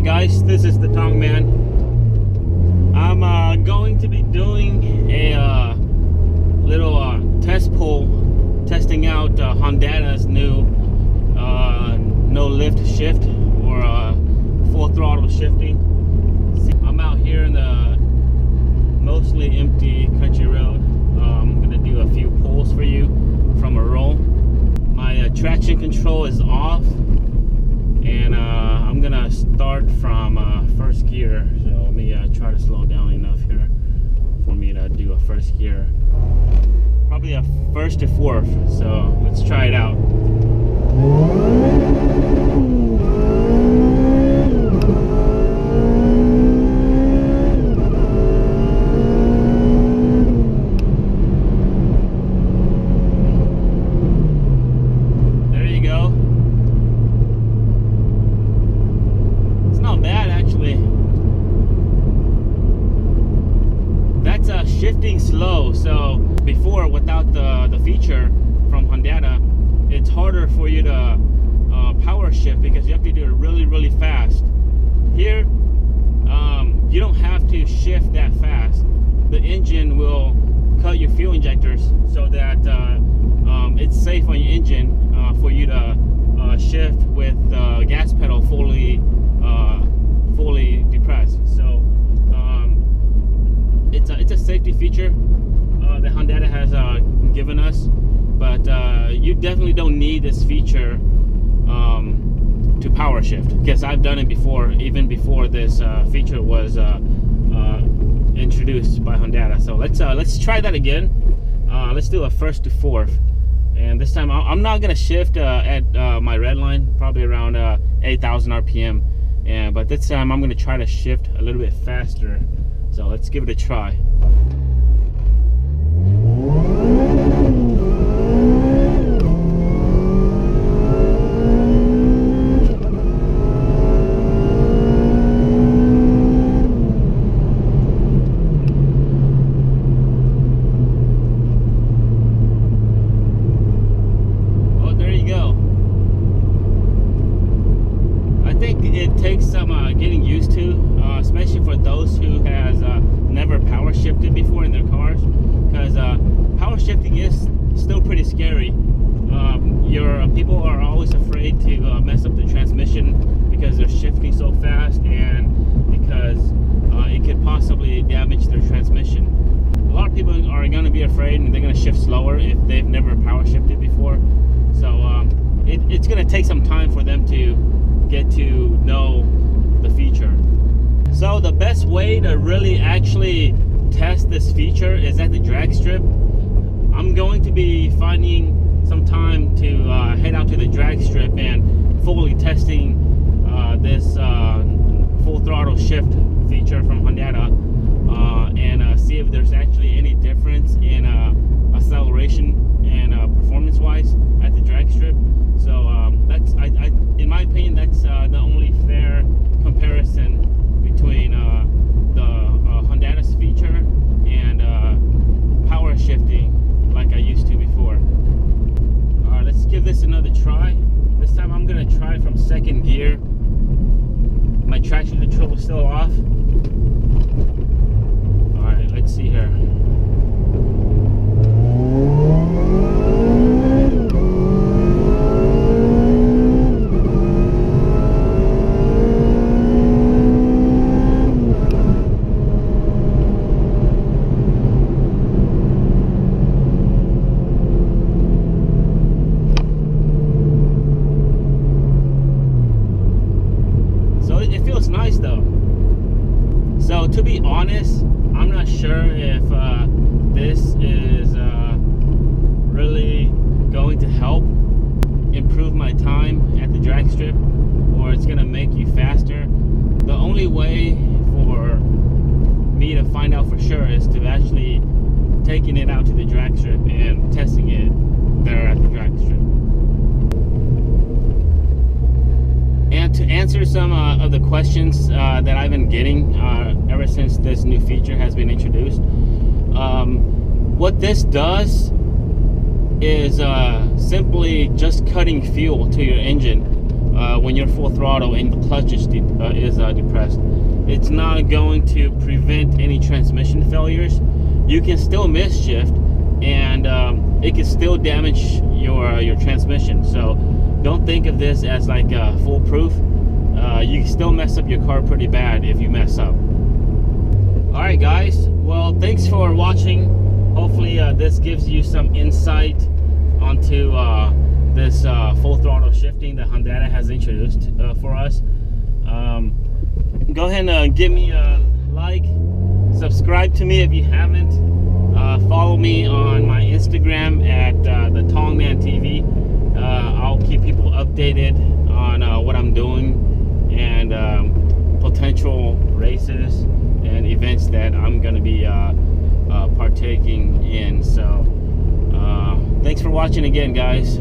Hey guys, this is the TongMan. I'm uh, going to be doing a uh, little uh, test pull, testing out uh, Hondata's new uh, no lift shift or uh, full throttle shifting. I'm out here in the mostly empty country road. I'm gonna do a few pulls for you from a roll. My traction control is off start from uh, first gear. So let me uh, try to slow down enough here for me to do a first gear. Probably a first to fourth. So let's try it out. There you go. It's not bad actually. That's uh, slow. So before, without the the feature from Hondata, it's harder for you to uh, power shift because you have to do it really really fast. Here, um, you don't have to shift that fast. The engine will cut your fuel injectors so that uh, um, it's safe on your engine uh, for you to uh, shift with the gas pedal fully uh, fully depressed. So um, it's a, it's a safety feature uh, that Honda has uh, given us, but uh, you definitely don't need this feature um, to power shift because I've done it before, even before this uh, feature was uh, uh, introduced by Honda. So let's let's try that again. Let's do a first to fourth, and this time I'm not gonna shift at my red line, probably around uh, 8,000 RPM. And but this time I'm gonna try to shift a little bit faster. So let's give it a try. Oh, there you go. I think it takes some uh, getting used to, uh, especially for those who has uh, never power shifted before in their cars, because uh, power shifting is still pretty scary. Um, your people are always afraid to uh, mess up the transmission because they're shifting so fast and because uh, it could possibly damage their transmission. A lot of people are going to be afraid and they're going to shift slower if they've never power shifted before. So um, it, it's going to take some time for them to get to know the feature. So the best way to really actually test this feature is at the drag strip. I'm going to be finding some time to uh, head out to the drag strip and fully testing uh, this uh, full throttle shift feature from Hondata uh, and uh, see if there's actually any difference in acceleration and performance wise at the drag strip. So um, that's, I, I, in my opinion, that's the only fair comparison between the uh, Hondata's feature and power shifting like I used to before. Let's give this another try. This time I'm gonna try from second gear. My traction control is still off. All right, let's see here. So it, it feels nice though. So to be honest, I'm not sure if uh, this is uh, really going to help improve my time at the drag strip or it's gonna make you faster. The only way for me to find out for sure is to actually taking it out to the drag strip and testing it there at the drag strip. And to answer some uh, the questions uh, that I've been getting uh, ever since this new feature has been introduced, um, what this does is uh, simply just cutting fuel to your engine. uh, when you're full throttle and the clutch is, de- uh, is uh, depressed. It's not going to prevent any transmission failures. You can still miss shift, and um, it can still damage your your transmission. So don't think of this as like uh, foolproof. Uh, you still mess up your car pretty bad if you mess up. All right, guys. Well, thanks for watching. Hopefully, uh, this gives you some insight onto uh, this uh, full throttle shifting that Honda has introduced uh, for us. Um, go ahead and uh, give me a like, subscribe to me if you haven't. Follow me on my Instagram at the Tongman TV. I'll keep people updated on what I'm doing and um, potential races and events that I'm going to be uh, uh, partaking in. So, uh, thanks for watching again, guys.